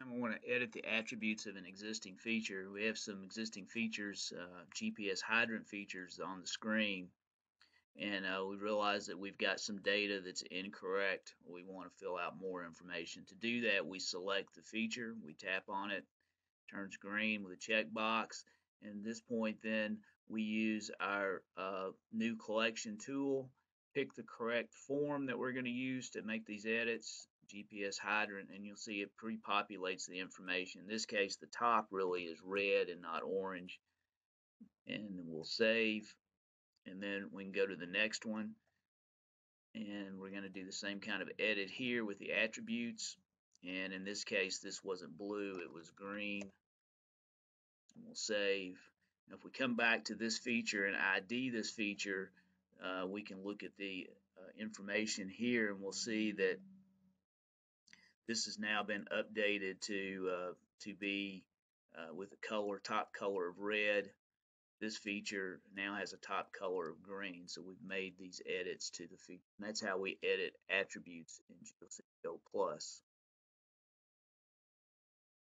time I want to edit the attributes of an existing feature, we have some existing features, uh, GPS hydrant features on the screen, and uh, we realize that we've got some data that's incorrect. We want to fill out more information. To do that, we select the feature, we tap on it, turns green with a checkbox, and at this point then we use our uh, new collection tool pick the correct form that we're going to use to make these edits, GPS hydrant, and you'll see it pre-populates the information. In this case, the top really is red and not orange. And we'll save, and then we can go to the next one. And we're going to do the same kind of edit here with the attributes. And in this case, this wasn't blue, it was green. And we'll save. Now, if we come back to this feature and ID this feature, uh, we can look at the uh, information here and we'll see that this has now been updated to uh, to be uh, with a color top color of red. This feature now has a top color of green so we've made these edits to the feature and that's how we edit attributes in GeoSync Go Plus